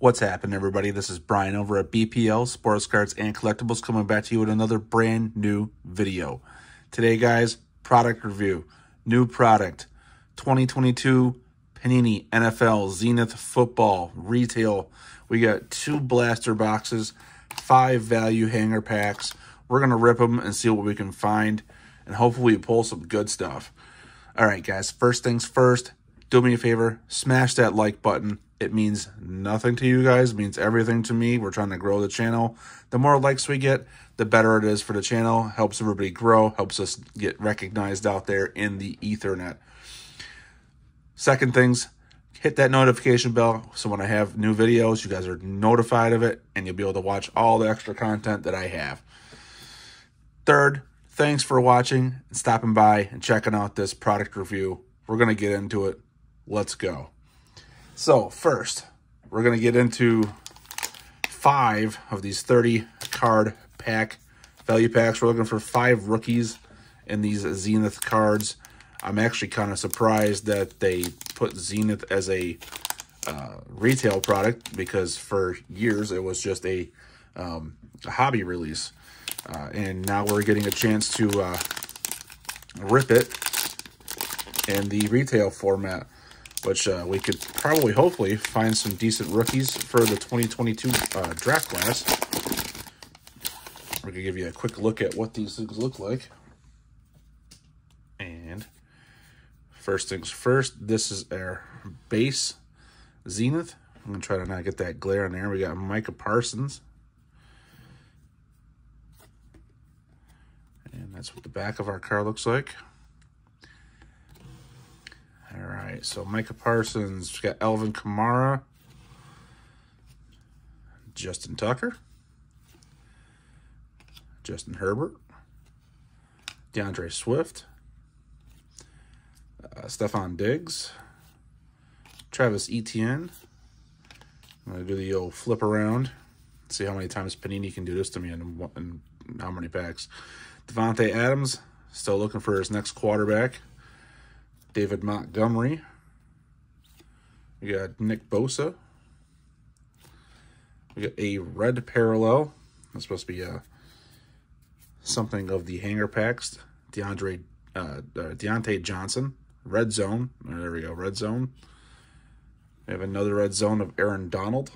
What's happening, everybody? This is Brian over at BPL Sports Cards and Collectibles coming back to you with another brand new video. Today, guys, product review. New product 2022 Panini NFL Zenith Football Retail. We got two blaster boxes, five value hanger packs. We're going to rip them and see what we can find, and hopefully pull some good stuff. All right, guys, first things first, do me a favor, smash that like button. It means nothing to you guys, means everything to me. We're trying to grow the channel. The more likes we get, the better it is for the channel. Helps everybody grow, helps us get recognized out there in the ethernet. Second things, hit that notification bell so when I have new videos, you guys are notified of it and you'll be able to watch all the extra content that I have. Third, thanks for watching and stopping by and checking out this product review. We're going to get into it. Let's go. So first, we're going to get into five of these 30 card pack value packs. We're looking for five rookies in these Zenith cards. I'm actually kind of surprised that they put Zenith as a uh, retail product because for years it was just a, um, a hobby release. Uh, and now we're getting a chance to uh, rip it in the retail format, which uh, we could probably, hopefully, find some decent rookies for the 2022 uh, draft class. We're going to give you a quick look at what these things look like. And first things first, this is our base Zenith. I'm going to try to not get that glare in there. We got Micah Parsons. And that's what the back of our car looks like. All right, so Micah Parsons, we got Alvin Kamara, Justin Tucker, Justin Herbert, D'Andre Swift, uh, Stefon Diggs, Travis Etienne. I'm going to do the old flip around, see how many times Panini can do this to me and, in how many packs. Davante Adams, still looking for his next quarterback. David Montgomery. We got Nick Bosa. We got a red parallel. That's supposed to be uh, something of the hanger packs. DeAndre, uh, uh, Diontae Johnson. Red zone. There we go. Red zone. We have another red zone of Aaron Donald.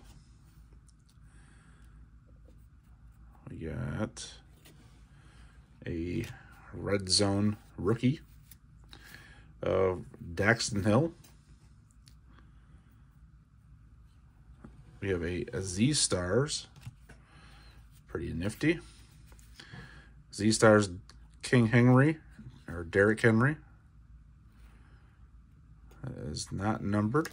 We got a red zone rookie of Daxton Hill. We have a, a Z Stars, pretty nifty. Z Stars King Henry, or Derrick Henry, is not numbered.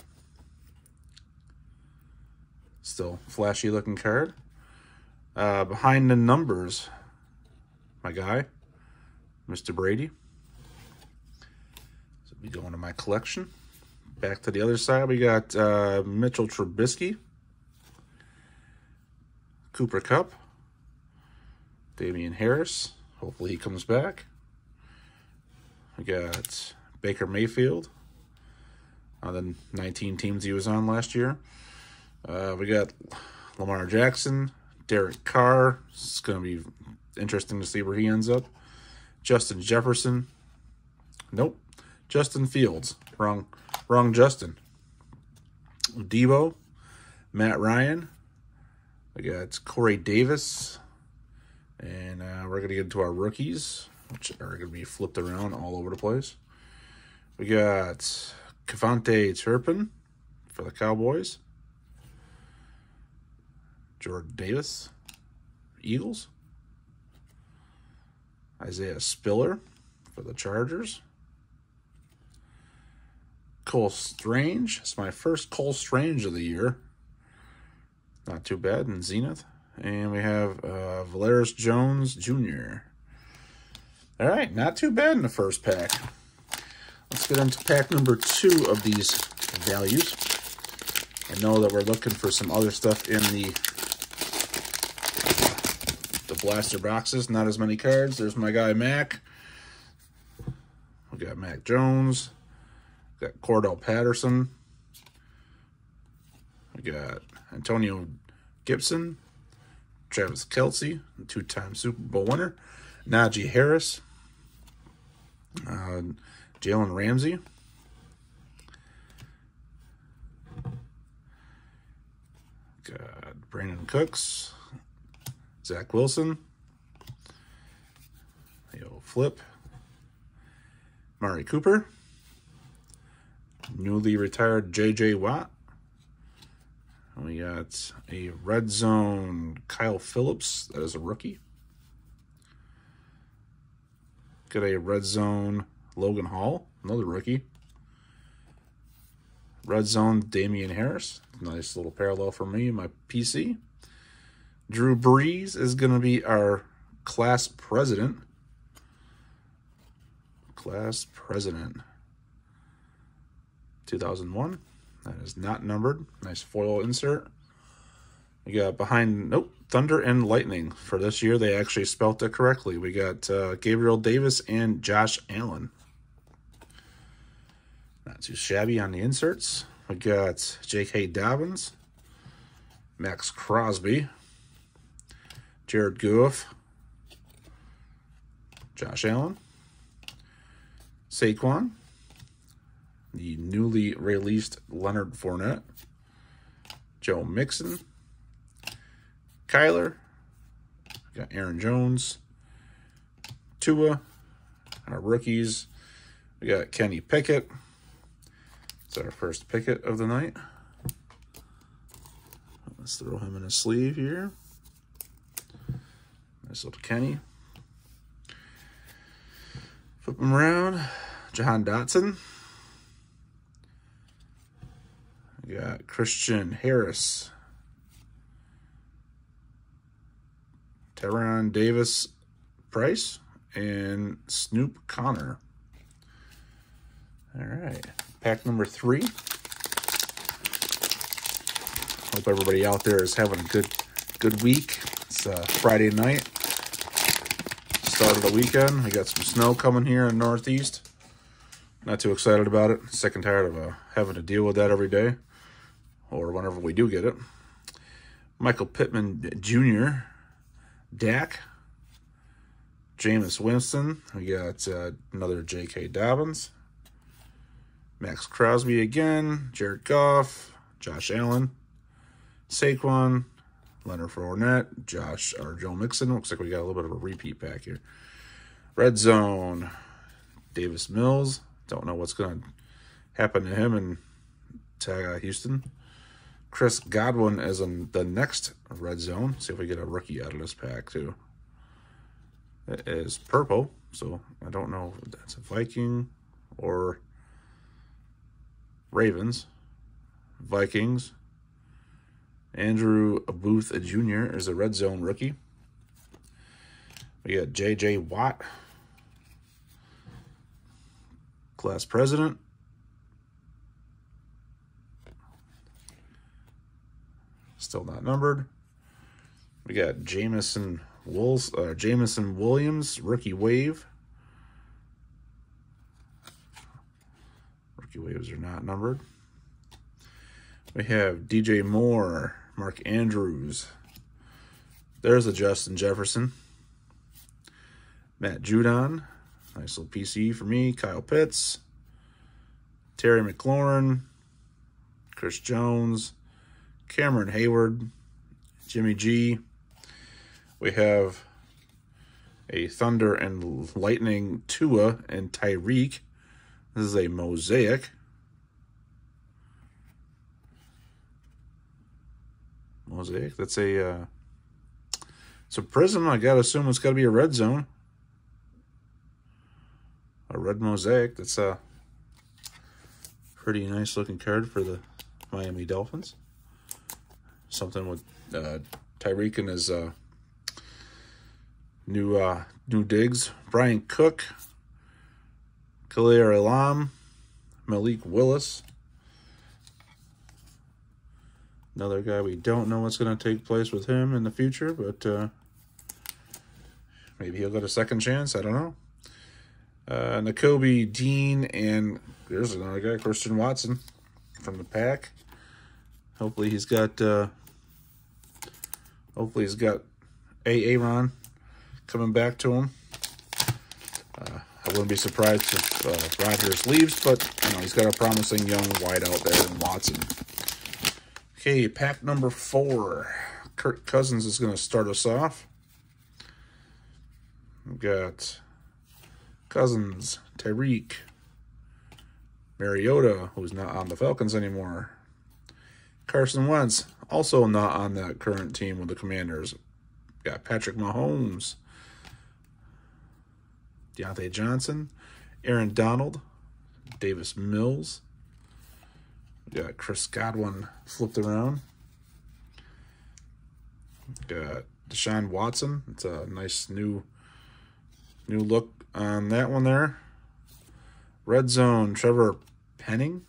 Still flashy looking card. Uh, behind the numbers, my guy, Mr. Brady. Be going to my collection. Back to the other side, we got uh, Mitchell Trubisky, Cooper Kupp, Damien Harris. Hopefully he comes back. We got Baker Mayfield on the 19 teams he was on last year. Uh, we got Lamar Jackson, Derek Carr. It's going to be interesting to see where he ends up. Justin Jefferson. Nope. Justin Fields. Wrong. Wrong Justin. Deebo. Matt Ryan. We got Corey Davis. And uh, we're going to get into our rookies, which are going to be flipped around all over the place. We got KaVontae Turpin for the Cowboys. Jordan Davis, Eagles. Isaiah Spiller for the Chargers. Cole Strange. It's my first Cole Strange of the year. Not too bad in Zenith. And we have uh, Velus Jones Jr. All right, not too bad in the first pack. Let's get into pack number two of these values. I know that we're looking for some other stuff in the the blaster boxes. Not as many cards. There's my guy Mac. We got Mac Jones. Got Cordell Patterson. We got Antonio Gibson, Travis Kelce, two-time Super Bowl winner, Najee Harris, uh, Jalen Ramsey, got Brandin Cooks, Zach Wilson, Yo Flip, Mari Cooper, newly retired J.J. Watt, we got a red zone Kyle Philips. That is a rookie. Got a red zone Logan Hall, another rookie. Red zone Damien Harris. Nice little parallel for me, my PC. Drew Brees is going to be our class president. Class president. 2001. That is not numbered. Nice foil insert. We got behind, nope, Thunder and Lightning. For this year, they actually spelt it correctly. We got uh, Gabriel Davis and Josh Allen. Not too shabby on the inserts. We got J.K. Dobbins, Maxx Crosby, Jared Goff, Josh Allen, Saquon, the newly released Leonard Fournette, Joe Mixon, Kyler, got Aaron Jones, Tua, our rookies. We got Kenny Pickett. It's our first Pickett of the night. Let's throw him in a sleeve here. Nice little Kenny. Flip him around. Jahan Dotson. We Christian Harris. Tyrion Davis Price and Snoop Conner. All right, pack number three. Hope everybody out there is having a good good week. It's uh, Friday night, start of the weekend. We got some snow coming here in Northeast. Not too excited about it. Sick and tired of uh, having to deal with that every day, or whenever we do get it. Michael Pittman Jr., Dak, Jameis Winston. We got uh, another J.K. Dobbins, Maxx Crosby again, Jared Goff, Josh Allen, Saquon, Leonard Fournette, Josh or Joe Mixon. Looks like we got a little bit of a repeat pack here. Red Zone, Davis Mills. Don't know what's going to happen to him in Houston. Chris Godwin is in the next red zone. See if we get a rookie out of this pack too. It is purple, so I don't know if that's a Viking or Ravens. Vikings. Andrew Booth Jr. is a red zone rookie. We got J.J. Watt, class president. Still not numbered. We got Jamison Wolves, uh, Jameson Williams, rookie wave. Rookie waves are not numbered. We have DJ Moore, Mark Andrews. There's a Justin Jefferson. Matt Judon. Nice little PC for me. Kyle Pitts. Terry McLaurin. Chris Jones. Cameron Heyward, Jimmy G. We have a Thunder and Lightning Tua and Tyreek. This is a mosaic. Mosaic. That's a uh, it's a prism. I gotta assume it's got to be a red zone. A red mosaic. That's a pretty nice looking card for the Miami Dolphins. Something with uh, Tyreek and his uh, new uh, new digs. Bryan Cook, Khalil Elam, Malik Willis. Another guy we don't know what's going to take place with him in the future, but uh, maybe he'll get a second chance. I don't know. Uh, Nakobe Dean and there's another guy, Christian Watson from the pack. Hopefully he's got, uh, hopefully he's got. Aaron coming back to him. Uh, I wouldn't be surprised if uh, Rodgers leaves, but you know he's got a promising young wide out there in Watson. Okay, pack number four. Kirk Cousins is going to start us off. We've got Cousins, Tyreek, Mariota, who's not on the Falcons anymore. Carson Wentz, also not on that current team with the Commanders. Got Patrick Mahomes, Diontae Johnson, Aaron Donald, Davis Mills. Got Chris Godwin flipped around. Got Deshaun Watson. It's a nice new new look on that one there. Red Zone, Trevor Penning.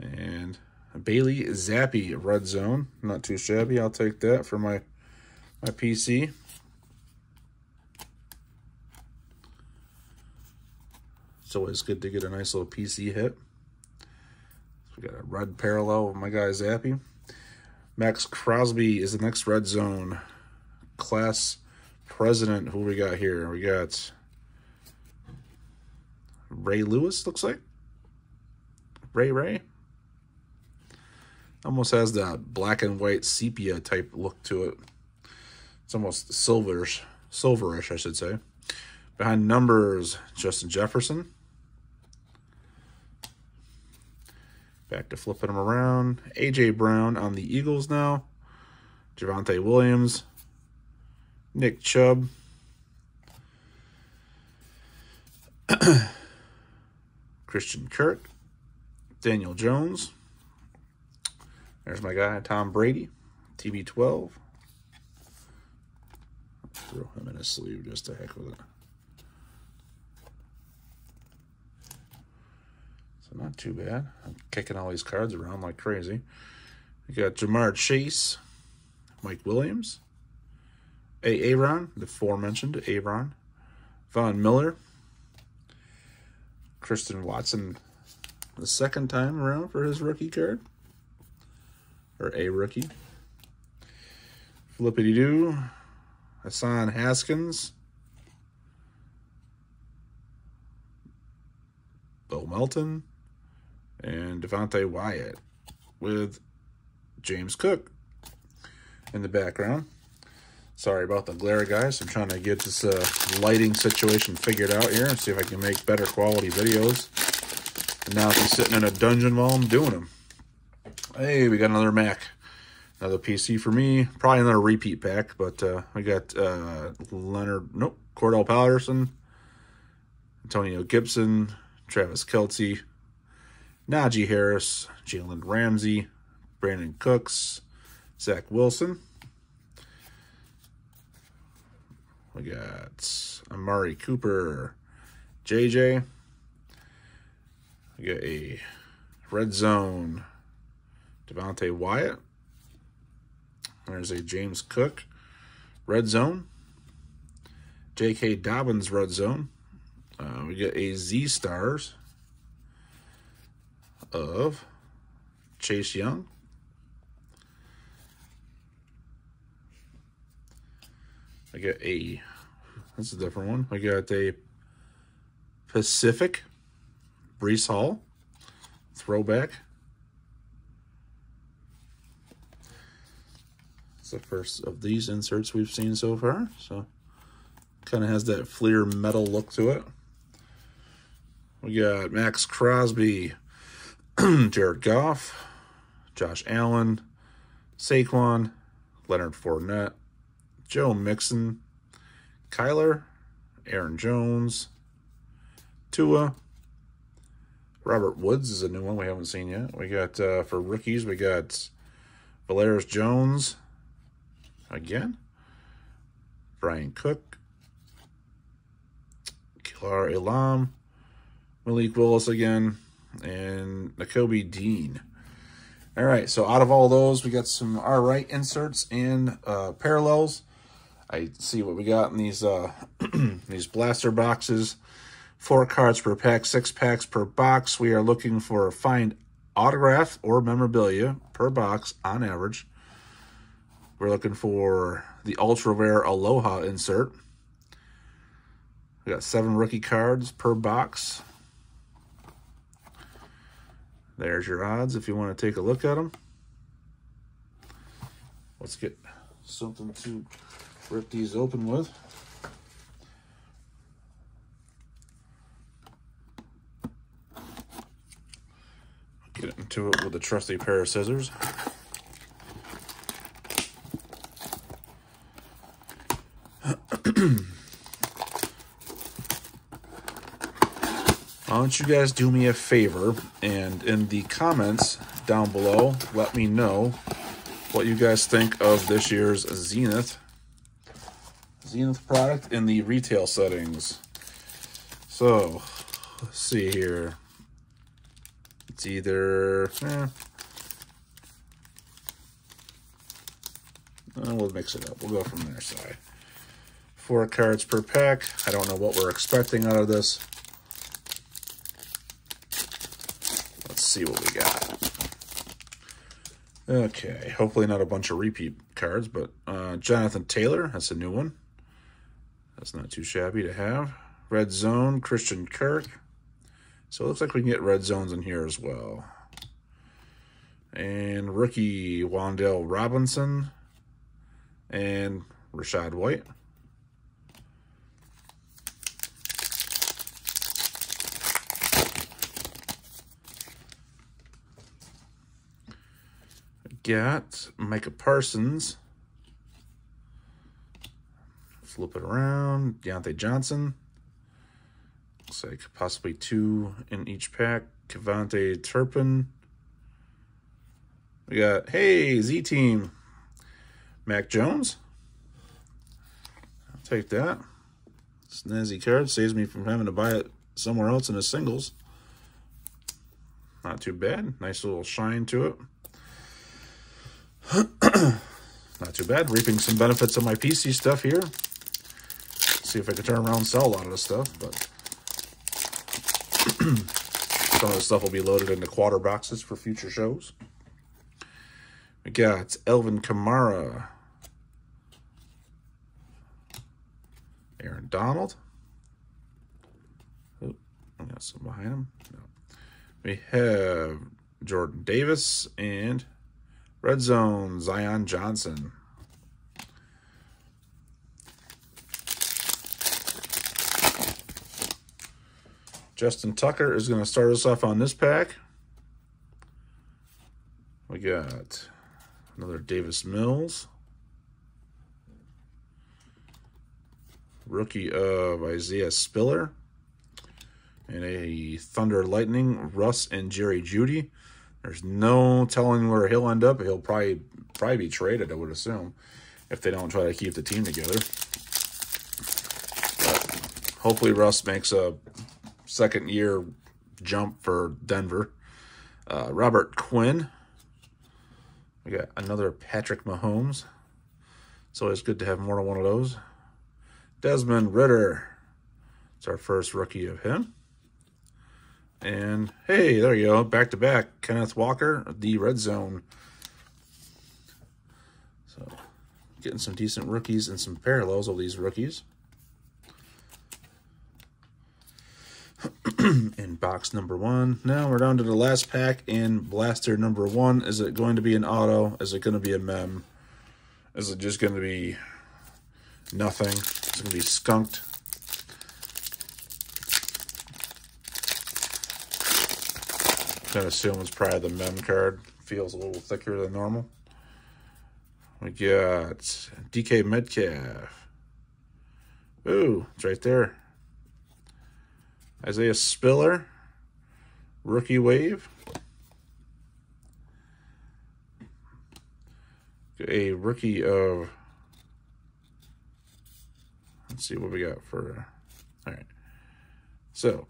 And Bailey Zappe Red Zone. Not too shabby. I'll take that for my, my PC. It's always good to get a nice little PC hit. So we got a red parallel with my guy Zappe. Maxx Crosby is the next red zone. Class president, who we got here? We got Ray Lewis, looks like. Ray Ray. Almost has that black and white sepia type look to it. It's almost silverish, silverish, I should say. Behind numbers, Justin Jefferson. Back to flipping them around. A.J. Brown on the Eagles now. Javonte Williams. Nick Chubb. Christian Kirk. Daniel Jones. There's my guy, Tom Brady. TB12. Throw him in his sleeve just to heck with it. So not too bad. I'm kicking all these cards around like crazy. We got Ja'Marr Chase, Mike Williams, A. Aaron, the aforementioned Aaron, Von Miller, Christian Watson, the second time around for his rookie card, or a rookie. Flippity doo, Hassan Haskins, Bill Melton, and Devonte Wyatt with James Cook in the background. Sorry about the glare, guys. I'm trying to get this uh, lighting situation figured out here and see if I can make better quality videos. And now I'm sitting in a dungeon while I'm doing them. Hey, we got another Mac. Another PC for me. Probably another repeat pack, but uh, we got uh, Leonard, nope, Cordell Patterson, Antonio Gibson, Travis Kelce, Najee Harris, Jalen Ramsey, Brandin Cooks, Zach Wilson. We got Amari Cooper, JJ. We got a red zone, Devonte Wyatt. There's a James Cook, red zone. J.K. Dobbins, red zone. Uh, we got a Z Stars, of Chase Young. I got a, that's a different one. I got a Pacific Breece Hall throwback. It's the first of these inserts we've seen so far. So kind of has that Fleer metal look to it. We got Maxx Crosby Jared Goff, Josh Allen, Saquon, Leonard Fournette, Joe Mixon, Kyler, Aaron Jones, Tua, Robert Woods is a new one we haven't seen yet. We got, uh, for rookies, we got Velus Jones again, Bryan Cook, Kaiir Elam, Malik Willis again, and Nakobe Dean. All right, so out of all those, we got some all right inserts and uh, parallels. I see what we got in these uh, these blaster boxes. Four cards per pack, six packs per box. We are looking for a find autograph or memorabilia per box on average. We're looking for the Ultra Rare Aloha insert. We got seven rookie cards per box. There's your odds if you want to take a look at them. Let's get something to rip these open with. Get into it with a trusty pair of scissors. Why don't you guys do me a favor and in the comments down below, let me know what you guys think of this year's Zenith Zenith product in the retail settings. So, let's see here. It's either, eh, we'll mix it up. We'll go from there side. Four cards per pack. I don't know what we're expecting out of this. Let's see what we got. Okay, hopefully not a bunch of repeat cards, but uh, Jonathan Taylor, that's a new one. That's not too shabby to have. Red Zone, Christian Kirk. So it looks like we can get red zones in here as well. And rookie Wan'Dale Robinson and Rachaad White. Got Micah Parsons. Flip it around. Diontae Johnson. Looks like possibly two in each pack. KaVontae Turpin. We got, hey, Z-Team. Mac Jones. I'll take that. Snazzy card. Saves me from having to buy it somewhere else in a singles. Not too bad. Nice little shine to it. Not too bad. Reaping some benefits of my PC stuff here. See if I can turn around and sell a lot of this stuff, but some of the stuff will be loaded into quarter boxes for future shows. We got Alvin Kamara. Aaron Donald. Oh, I got some behind him. No. We have Jordan Davis and Red Zone, Zion Johnson. Justin Tucker is going to start us off on this pack. We got another Davis Mills. Rookie of Isaiah Spiller. And a Thunder Lightning, Russ and Jerry Jeudy. There's no telling where he'll end up. He'll probably probably be traded, I would assume, if they don't try to keep the team together. But hopefully Russ makes a second year jump for Denver. Uh, Robert Quinn. We got another Patrick Mahomes. It's always good to have more than one of those. Desmond Ridder. It's our first rookie of him. And hey, there you go, back to back. Kenneth Walker, the red zone. So getting some decent rookies and some parallels of these rookies. in box number one. Now we're down to the last pack in blaster number one. Is it going to be an auto? Is it going to be a mem? Is it just going to be nothing? It's going to be skunked. To assume it's probably the mem card. Feels a little thicker than normal. We got DK Metcalf. Ooh, it's right there. Isaiah Spiller, rookie wave. A rookie of, let's see what we got for, all right. So,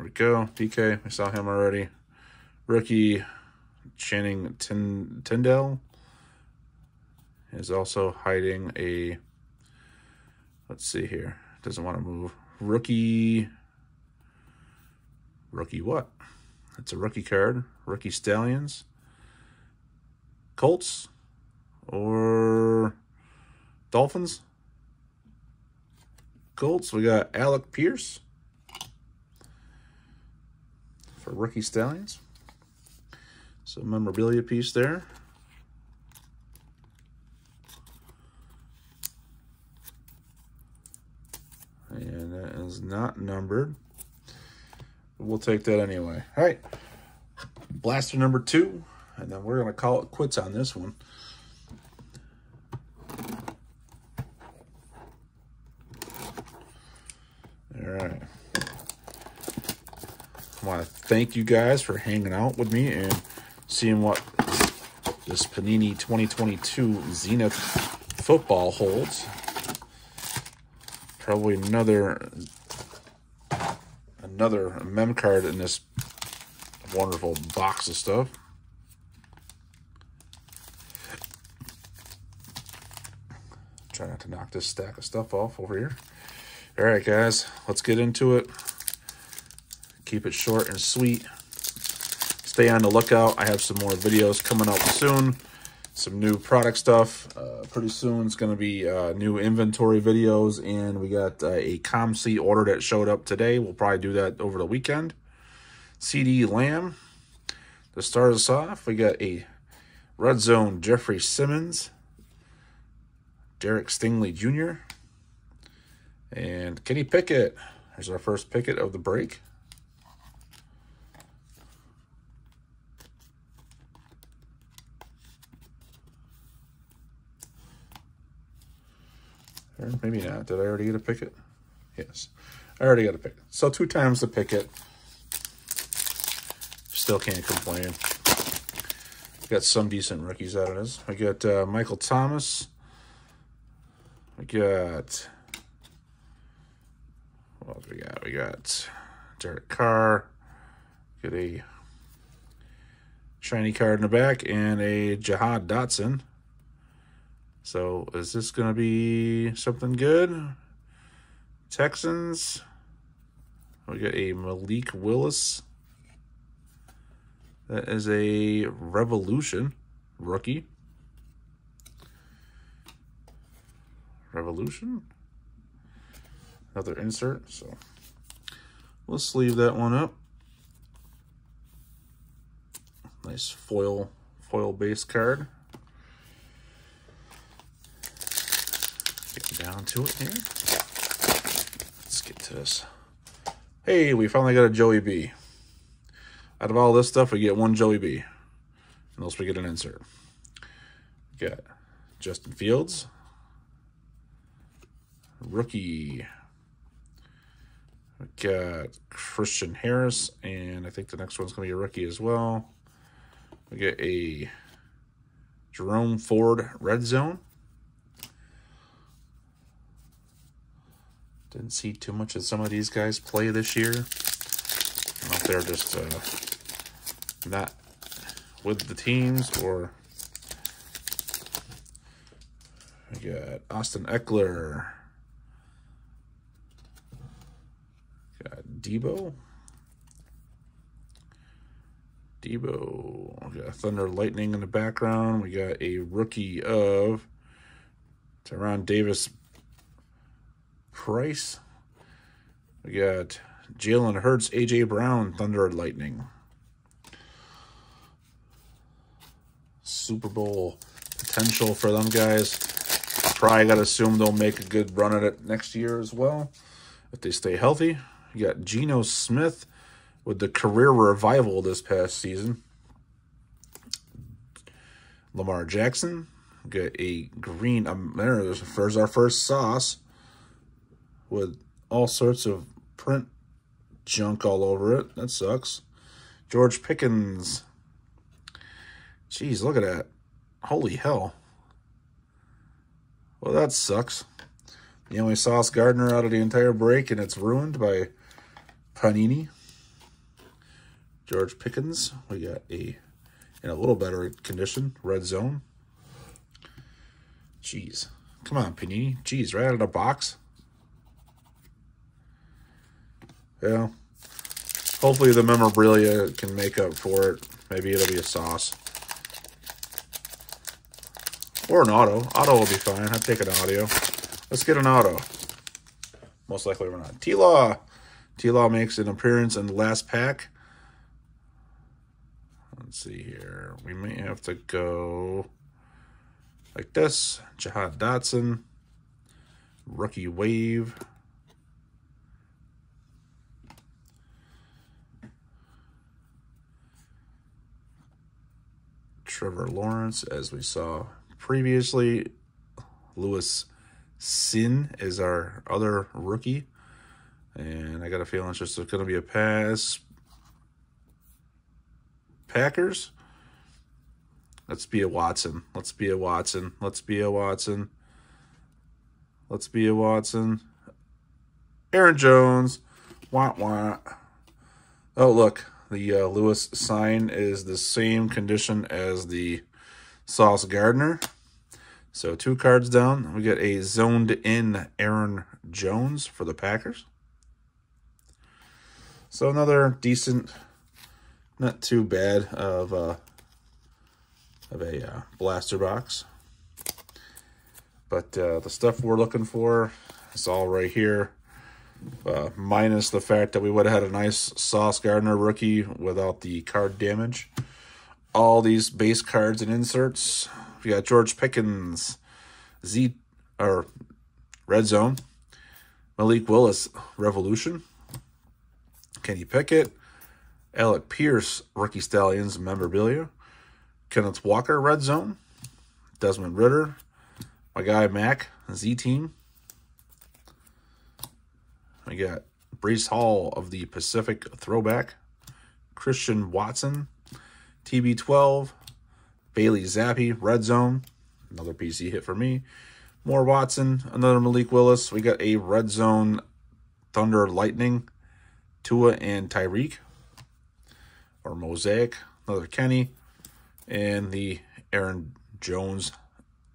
there we go. DK, we saw him already. Rookie Channing Tindall is also hiding a, let's see here, doesn't want to move rookie, rookie what? It's a rookie card. Rookie Stallions. Colts or Dolphins. Colts, we got Alec Pierce for rookie Stallions. So memorabilia piece there. And that is not numbered. We'll take that anyway. All right. Blaster number two. And then we're going to call it quits on this one. All right. I want to thank you guys for hanging out with me and seeing what this Panini 2022 Zenith football holds. Probably another another mem card in this wonderful box of stuff. Try not to knock this stack of stuff off over here. All right, guys, let's get into it. Keep it short and sweet. Stay on the lookout. I have some more videos coming up soon. Some new product stuff. Uh, pretty soon it's going to be uh, new inventory videos. And we got uh, a COMC order that showed up today. We'll probably do that over the weekend. CeeDee Lamb. To start us off, we got a Red Zone Jeffrey Simmons. Derek Stingley Jr. And Kenny Pickett. There's our first Pickett of the break. Or maybe not. Did I already get a picket? Yes. I already got a picket. So two times the picket. Still can't complain. Got some decent rookies out of this. I got uh, Michael Thomas. I got what else we got? We got Derek Carr. Get a shiny card in the back and a Jahan Dotson. So is this going to be something good? Texans. We got a Malik Willis. That is a Revolution rookie. Revolution? another insert. So let's leave that one up. Nice foil foil base card. Getting down to it here. Let's get to this. Hey, we finally got a Joey B. Out of all this stuff, we get one Joey B. Unless we get an insert. Got Justin Fields. Rookie we got Christian Harris, and I think the next one's going to be a rookie as well. We get a Jerome Ford Red Zone. Didn't see too much of some of these guys play this year. I don't know if they're just uh, not with the teams or... We got Austin Ekeler. Deebo. Deebo. We got Thunder Lightning in the background. We got a rookie of Tyrion Davis Price. We got Jalen Hurts, AJ Brown, Thunder and Lightning. Super Bowl potential for them guys. Probably got to assume they'll make a good run at it next year as well if they stay healthy. You got Geno Smith with the career revival this past season. Lamar Jackson. Got a green. Um, there's, there's our first sauce with all sorts of print junk all over it. That sucks. George Pickens. Jeez, look at that. Holy hell. Well, that sucks. The only Sauce Gardner out of the entire break, and it's ruined by Panini. George Pickens. We got a in a little better condition. Red zone. Jeez. Come on, Panini. Jeez, right out of the box. Yeah. Hopefully the memorabilia can make up for it. Maybe it'll be a sauce. Or an auto. Auto will be fine. I'll take an audio. Let's get an auto. Most likely we're not. T-Law. T-Law makes an appearance in the last pack. Let's see here. We may have to go like this. Jahan Dotson. Rookie Wave. Trevor Lawrence, as we saw previously. Lewis Cine is our other rookie. And I got a feeling it's just going to be a pass. Packers. Let's be a Watson. Let's be a Watson. Let's be a Watson. Let's be a Watson. Aaron Jones. Wah wah. Oh, look. The uh, Lewis Cine is the same condition as the Sauce Gardner. So two cards down. We get a zoned in Aaron Jones for the Packers. So another decent, not too bad of a, of a uh, blaster box. But uh, the stuff we're looking for is all right here. Uh, minus the fact that we would have had a nice Sauce Gardner rookie without the card damage. All these base cards and inserts. We got George Pickens, Z or Red Zone, Malik Willis Revolution, Kenny Pickett, Alec Pierce Rookie Stallions Memorabilia, Kenneth Walker Red Zone, Desmond Ridder, my guy Mac Z Team, I got Breece Hall of the Pacific Throwback, Christian Watson, TB12, Bailey Zappe, Red Zone, another PC hit for me. More Watson, another Malik Willis. We got a Red Zone Thunder Lightning, Tua and Tyreek, or Mosaic, another Kenny, and the Aaron Jones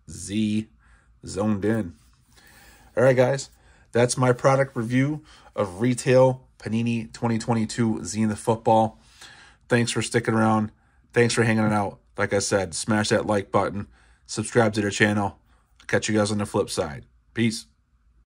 Z zoned in. All right, guys. That's my product review of Retail Panini 2022 Zenith Football. Thanks for sticking around. Thanks for hanging out. Like I said, smash that like button, subscribe to the channel. catch you guys on the flip side. Peace.